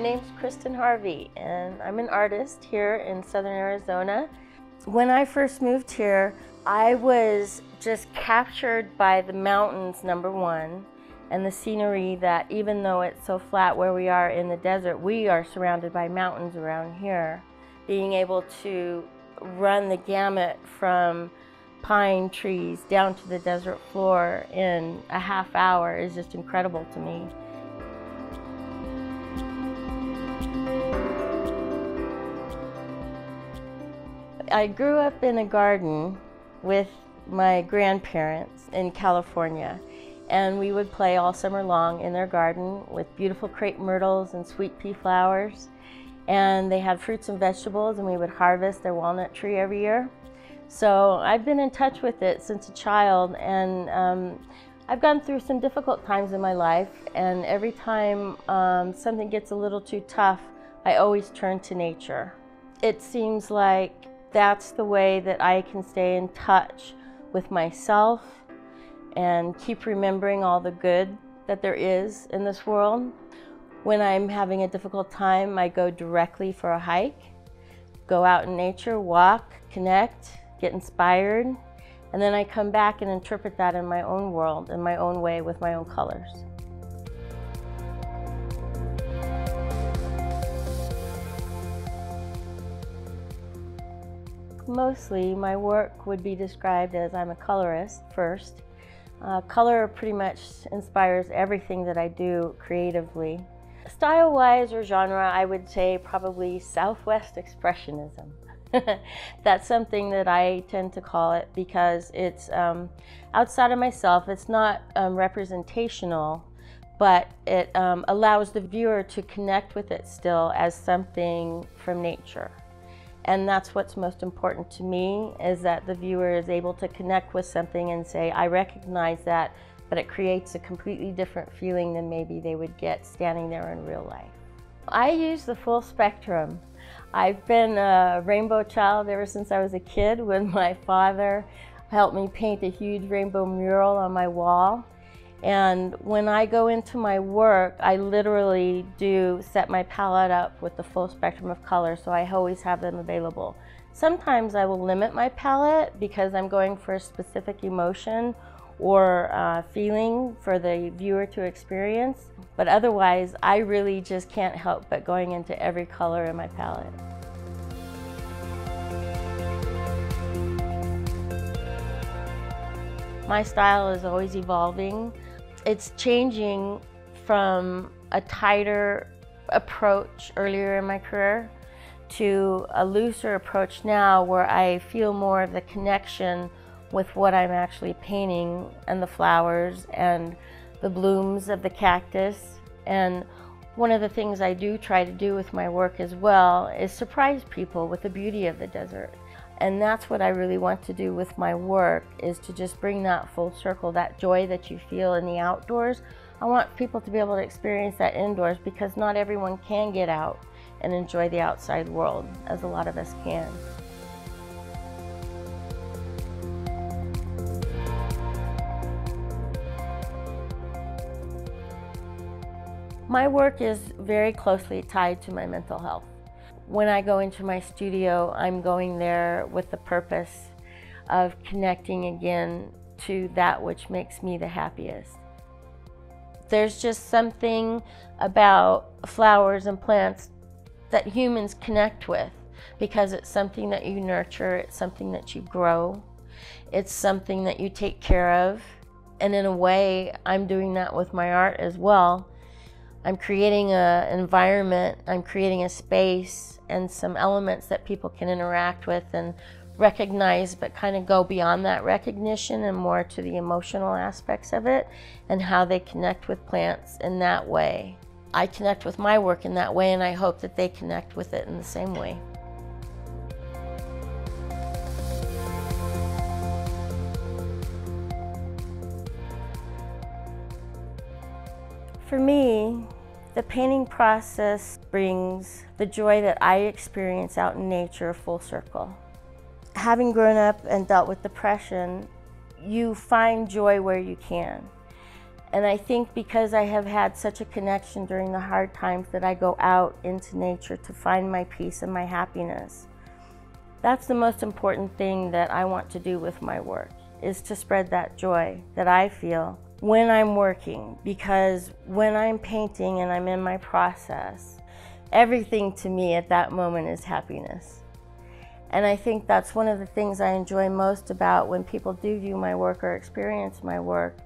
My name's Kristin Harvey, and I'm an artist here in southern Arizona. When I first moved here, I was just captured by the mountains, number one, and the scenery that even though it's so flat where we are in the desert, we are surrounded by mountains around here. Being able to run the gamut from pine trees down to the desert floor in a half hour is just incredible to me. I grew up in a garden with my grandparents in California and we would play all summer long in their garden with beautiful crepe myrtles and sweet pea flowers and they had fruits and vegetables and we would harvest their walnut tree every year. So I've been in touch with it since a child and um, I've gone through some difficult times in my life and every time um, something gets a little too tough, I always turn to nature. It seems like that's the way that I can stay in touch with myself and keep remembering all the good that there is in this world. When I'm having a difficult time, I go directly for a hike, go out in nature, walk, connect, get inspired, and then I come back and interpret that in my own world, in my own way, with my own colors. Mostly my work would be described as I'm a colorist first. Uh, color pretty much inspires everything that I do creatively. Style-wise or genre, I would say probably Southwest Expressionism. That's something that I tend to call it because it's um, outside of myself. It's not um, representational, but it um, allows the viewer to connect with it still as something from nature. And that's what's most important to me is that the viewer is able to connect with something and say, I recognize that, but it creates a completely different feeling than maybe they would get standing there in real life. I use the full spectrum. I've been a rainbow child ever since I was a kid when my father helped me paint a huge rainbow mural on my wall. And when I go into my work, I literally do set my palette up with the full spectrum of color, so I always have them available. Sometimes I will limit my palette because I'm going for a specific emotion or uh, feeling for the viewer to experience. But otherwise, I really just can't help but going into every color in my palette. My style is always evolving. It's changing from a tighter approach earlier in my career to a looser approach now where I feel more of the connection with what I'm actually painting and the flowers and the blooms of the cactus. And one of the things I do try to do with my work as well is surprise people with the beauty of the desert. And that's what I really want to do with my work is to just bring that full circle, that joy that you feel in the outdoors. I want people to be able to experience that indoors because not everyone can get out and enjoy the outside world as a lot of us can. My work is very closely tied to my mental health. When I go into my studio, I'm going there with the purpose of connecting again to that which makes me the happiest. There's just something about flowers and plants that humans connect with because it's something that you nurture, it's something that you grow, it's something that you take care of. And in a way, I'm doing that with my art as well. I'm creating an environment, I'm creating a space and some elements that people can interact with and recognize, but kind of go beyond that recognition and more to the emotional aspects of it and how they connect with plants in that way. I connect with my work in that way and I hope that they connect with it in the same way. For me, the painting process brings the joy that I experience out in nature full circle. Having grown up and dealt with depression, you find joy where you can. And I think because I have had such a connection during the hard times that I go out into nature to find my peace and my happiness. That's the most important thing that I want to do with my work is to spread that joy that I feel when I'm working because when I'm painting and I'm in my process, everything to me at that moment is happiness. And I think that's one of the things I enjoy most about when people do view my work or experience my work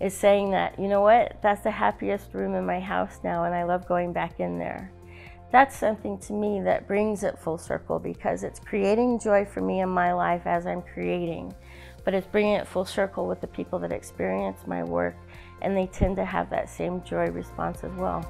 is saying that, you know what, that's the happiest room in my house now and I love going back in there. That's something to me that brings it full circle because it's creating joy for me in my life as I'm creating, but it's bringing it full circle with the people that experience my work and they tend to have that same joy response as well.